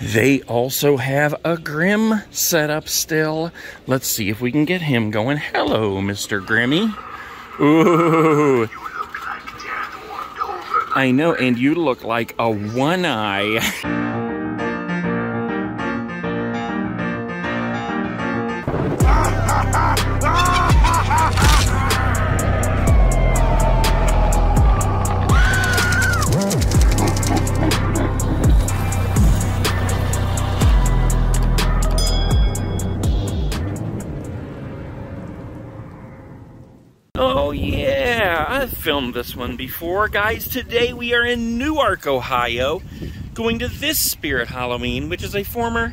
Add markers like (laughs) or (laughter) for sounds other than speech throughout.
They also have a Grim set up still. Let's see if we can get him going. Hello, Mr. Grimmy. Ooh. I know, and you look like a one-eye. (laughs) filmed this one before. Guys, today we are in Newark, Ohio, going to this Spirit Halloween, which is a former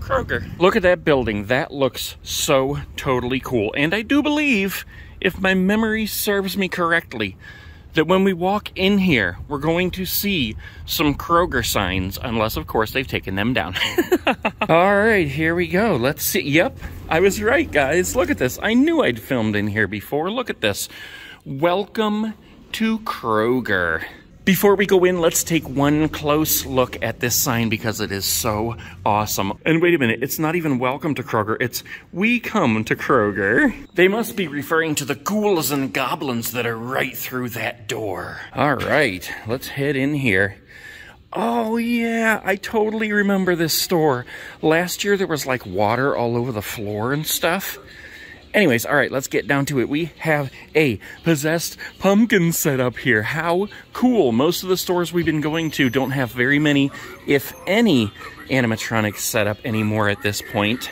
Kroger. Look at that building. That looks so totally cool. And I do believe, if my memory serves me correctly, that when we walk in here, we're going to see some Kroger signs, unless, of course, they've taken them down. (laughs) All right, here we go. Let's see. Yep, I was right, guys. Look at this. I knew I'd filmed in here before. Look at this. Welcome to Kroger. Before we go in, let's take one close look at this sign because it is so awesome. And wait a minute, it's not even welcome to Kroger, it's we come to Kroger. They must be referring to the ghouls and goblins that are right through that door. All right, let's head in here. Oh yeah, I totally remember this store. Last year there was like water all over the floor and stuff. Anyways, all right, let's get down to it. We have a possessed pumpkin set up here. How cool. Most of the stores we've been going to don't have very many, if any, animatronics set up anymore at this point.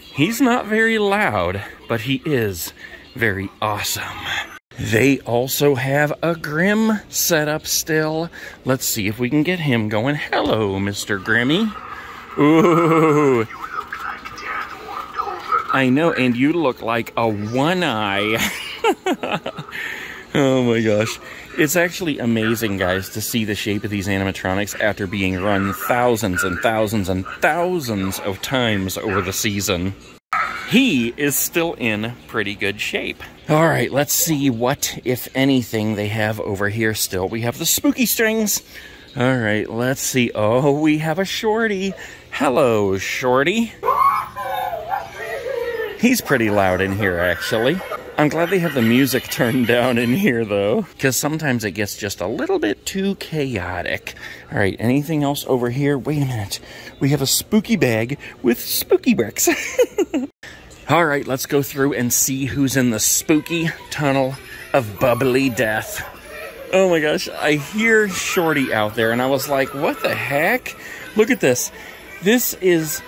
He's not very loud, but he is very awesome. They also have a Grim set up still. Let's see if we can get him going. Hello, Mr. Grimmy. Ooh, I know, and you look like a one-eye. (laughs) oh my gosh. It's actually amazing, guys, to see the shape of these animatronics after being run thousands and thousands and thousands of times over the season. He is still in pretty good shape. All right, let's see what, if anything, they have over here still. We have the spooky strings. All right, let's see. Oh, we have a shorty. Hello, shorty. He's pretty loud in here, actually. I'm glad they have the music turned down in here, though, because sometimes it gets just a little bit too chaotic. All right, anything else over here? Wait a minute. We have a spooky bag with spooky bricks. (laughs) All right, let's go through and see who's in the spooky tunnel of bubbly death. Oh my gosh, I hear Shorty out there, and I was like, what the heck? Look at this. This is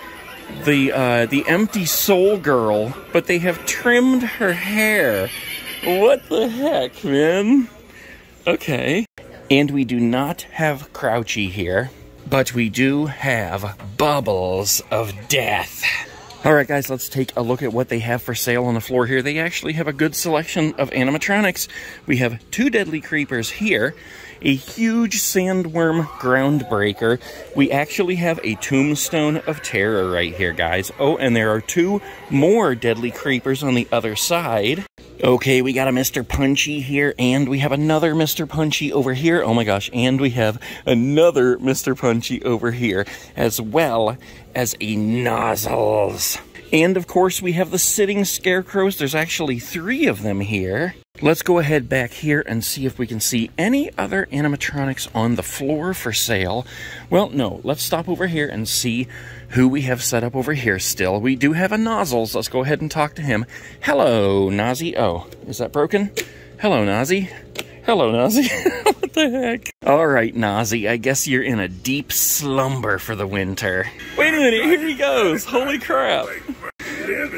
the uh, the empty soul girl, but they have trimmed her hair. What the heck, man? Okay. And we do not have Crouchy here, but we do have Bubbles of Death. All right, guys, let's take a look at what they have for sale on the floor here. They actually have a good selection of animatronics. We have two deadly creepers here a huge sandworm groundbreaker. We actually have a tombstone of terror right here, guys. Oh, and there are two more deadly creepers on the other side. Okay, we got a Mr. Punchy here, and we have another Mr. Punchy over here. Oh my gosh, and we have another Mr. Punchy over here, as well as a Nozzles. And of course, we have the sitting scarecrows. There's actually three of them here. Let's go ahead back here and see if we can see any other animatronics on the floor for sale. Well, no, let's stop over here and see who we have set up over here still. We do have a Nozzles. Let's go ahead and talk to him. Hello, Nazi. Oh, is that broken? Hello, Nazi. Hello, Nazi. (laughs) what the heck? All right, Nazi, I guess you're in a deep slumber for the winter. Wait a minute, here he goes. Holy crap.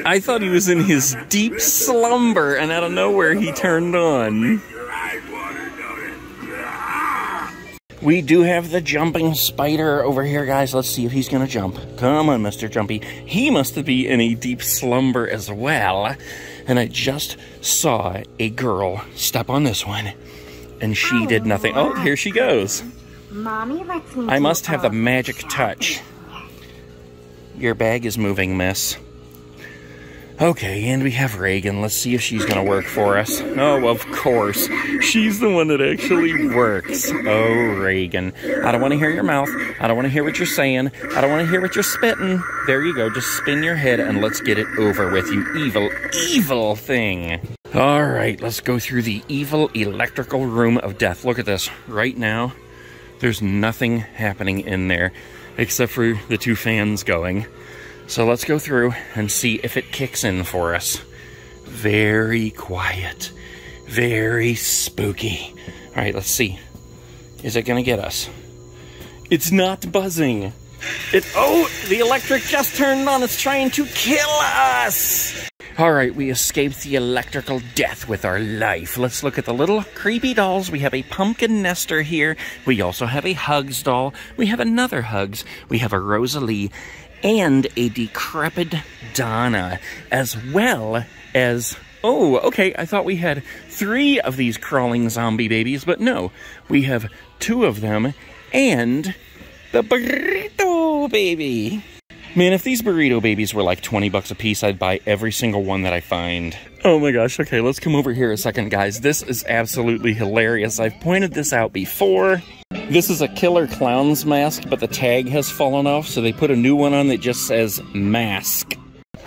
I thought he was in his deep slumber, and out of nowhere he turned on. We do have the jumping spider over here, guys. Let's see if he's gonna jump. Come on, Mr. Jumpy. He must be in a deep slumber as well. And I just saw a girl step on this one, and she oh, did nothing. Oh, here she goes. Mommy lets me I must have the magic touch. Your bag is moving, miss. Okay, and we have Regan. Let's see if she's gonna work for us. Oh, of course. She's the one that actually works. Oh, Regan. I don't want to hear your mouth. I don't want to hear what you're saying. I don't want to hear what you're spitting. There you go. Just spin your head and let's get it over with, you evil, evil thing. All right, let's go through the evil electrical room of death. Look at this. Right now, there's nothing happening in there except for the two fans going. So let's go through and see if it kicks in for us. Very quiet, very spooky. All right, let's see. Is it gonna get us? It's not buzzing. It, oh, the electric just turned on. It's trying to kill us. All right, we escaped the electrical death with our life. Let's look at the little creepy dolls. We have a pumpkin nester here. We also have a Hugs doll. We have another Hugs. We have a Rosalie and a decrepit Donna, as well as. Oh, okay, I thought we had three of these crawling zombie babies, but no, we have two of them and the burrito baby. Man, if these burrito babies were like 20 bucks a piece, I'd buy every single one that I find. Oh my gosh, okay, let's come over here a second, guys. This is absolutely hilarious. I've pointed this out before. This is a killer clown's mask, but the tag has fallen off, so they put a new one on that just says mask.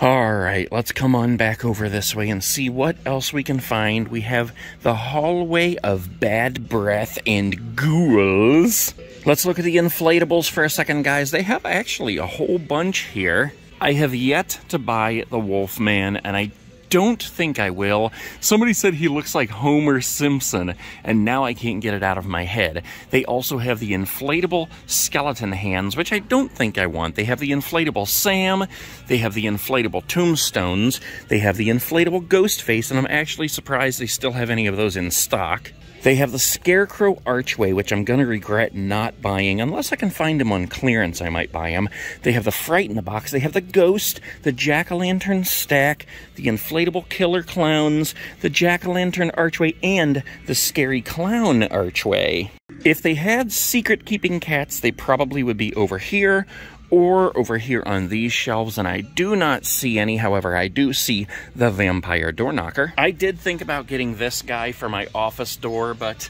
All right, let's come on back over this way and see what else we can find. We have the hallway of bad breath and ghouls. Let's look at the inflatables for a second, guys. They have actually a whole bunch here. I have yet to buy the Wolfman, and I don't think I will. Somebody said he looks like Homer Simpson, and now I can't get it out of my head. They also have the inflatable skeleton hands, which I don't think I want. They have the inflatable Sam, they have the inflatable tombstones, they have the inflatable ghost face, and I'm actually surprised they still have any of those in stock. They have the Scarecrow Archway, which I'm going to regret not buying. Unless I can find them on clearance, I might buy them. They have the Fright in the Box. They have the Ghost, the Jack-o'-lantern Stack, the Inflatable Killer Clowns, the Jack-o'-lantern Archway, and the Scary Clown Archway. If they had secret-keeping cats, they probably would be over here or over here on these shelves, and I do not see any. However, I do see the vampire door knocker. I did think about getting this guy for my office door, but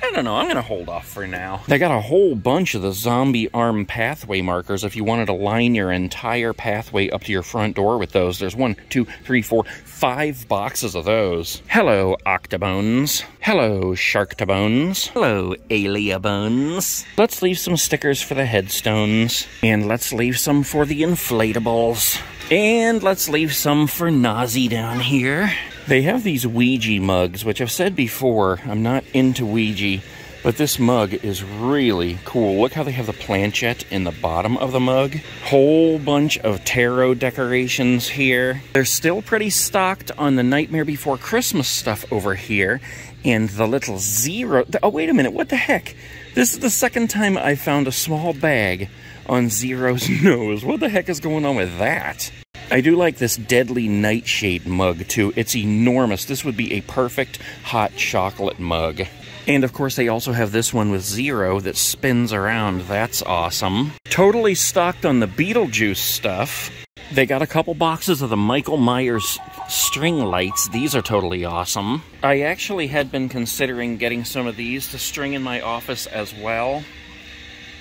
I don't know, I'm gonna hold off for now. They got a whole bunch of the zombie arm pathway markers if you wanted to line your entire pathway up to your front door with those. There's one, two, three, four, five boxes of those. Hello, Octobones. Hello, Sharktobones. Hello, Aliabones. Let's leave some stickers for the headstones. And let's leave some for the inflatables. And let's leave some for Nazi down here. They have these Ouija mugs, which I've said before, I'm not into Ouija, but this mug is really cool. Look how they have the planchette in the bottom of the mug. Whole bunch of tarot decorations here. They're still pretty stocked on the Nightmare Before Christmas stuff over here. And the little zero... Oh, wait a minute. What the heck? This is the second time I found a small bag on Zero's (laughs) nose. What the heck is going on with that? I do like this Deadly Nightshade mug, too. It's enormous. This would be a perfect hot chocolate mug. And of course, they also have this one with Zero that spins around. That's awesome. Totally stocked on the Beetlejuice stuff. They got a couple boxes of the Michael Myers string lights. These are totally awesome. I actually had been considering getting some of these to string in my office as well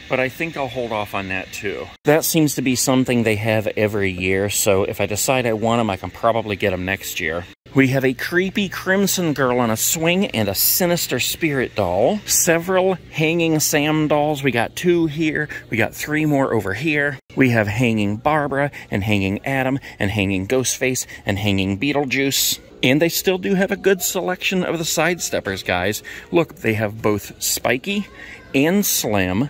but I think I'll hold off on that too. That seems to be something they have every year, so if I decide I want them, I can probably get them next year. We have a creepy crimson girl on a swing and a sinister spirit doll. Several hanging Sam dolls. We got two here. We got three more over here. We have hanging Barbara and hanging Adam and hanging Ghostface and hanging Beetlejuice. And they still do have a good selection of the sidesteppers, guys. Look, they have both Spiky and Slim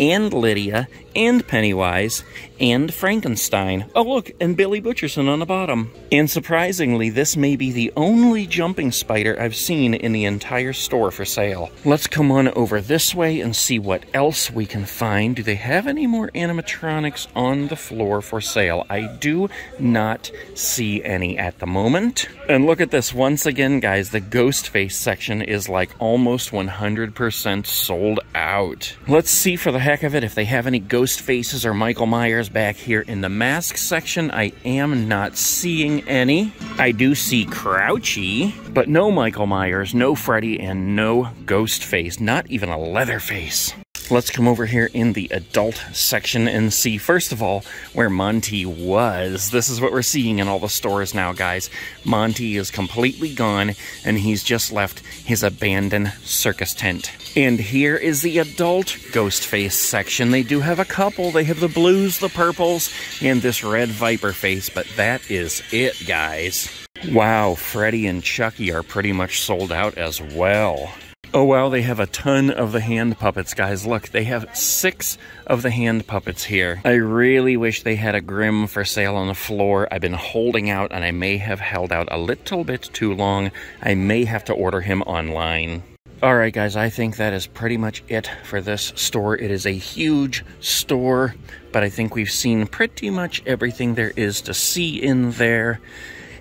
and Lydia and Pennywise and Frankenstein. Oh, look, and Billy Butcherson on the bottom. And surprisingly, this may be the only jumping spider I've seen in the entire store for sale. Let's come on over this way and see what else we can find. Do they have any more animatronics on the floor for sale? I do not see any at the moment. And look at this. Once again, guys, the ghost face section is like almost 100% sold out. Let's see for the heck of it, if they have any ghost faces or Michael Myers back here in the mask section, I am not seeing any. I do see Crouchy, but no Michael Myers, no Freddy, and no ghost face, not even a Leatherface. Let's come over here in the adult section and see, first of all, where Monty was. This is what we're seeing in all the stores now, guys. Monty is completely gone, and he's just left his abandoned circus tent. And here is the adult Ghostface section. They do have a couple. They have the blues, the purples, and this red viper face, but that is it, guys. Wow, Freddy and Chucky are pretty much sold out as well. Oh wow, they have a ton of the hand puppets, guys. Look, they have six of the hand puppets here. I really wish they had a Grim for sale on the floor. I've been holding out and I may have held out a little bit too long. I may have to order him online. Alright guys, I think that is pretty much it for this store. It is a huge store, but I think we've seen pretty much everything there is to see in there.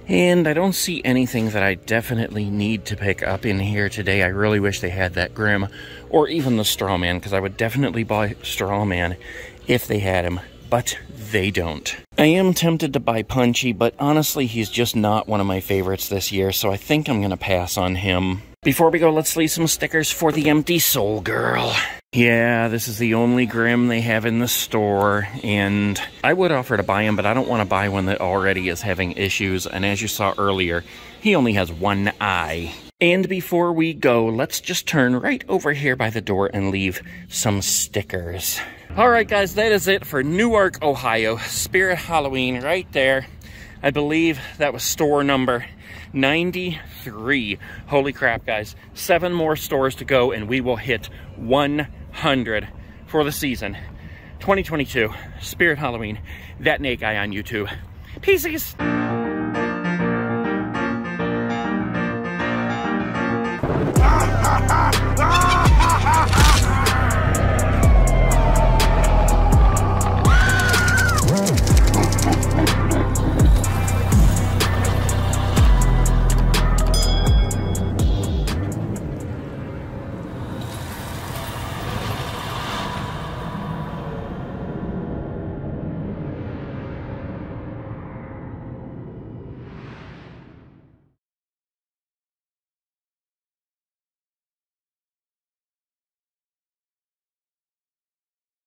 And I don't see anything that I definitely need to pick up in here today. I really wish they had that Grim or even the Strawman because I would definitely buy Strawman if they had him, but they don't. I am tempted to buy Punchy, but honestly, he's just not one of my favorites this year, so I think I'm going to pass on him. Before we go, let's leave some stickers for the Empty Soul Girl. Yeah, this is the only Grim they have in the store, and I would offer to buy him, but I don't want to buy one that already is having issues, and as you saw earlier, he only has one eye. And before we go, let's just turn right over here by the door and leave some stickers. Alright guys, that is it for Newark, Ohio. Spirit Halloween right there. I believe that was store number 93. Holy crap, guys. Seven more stores to go, and we will hit 100 for the season. 2022, Spirit Halloween, that Nate guy on YouTube. Peace.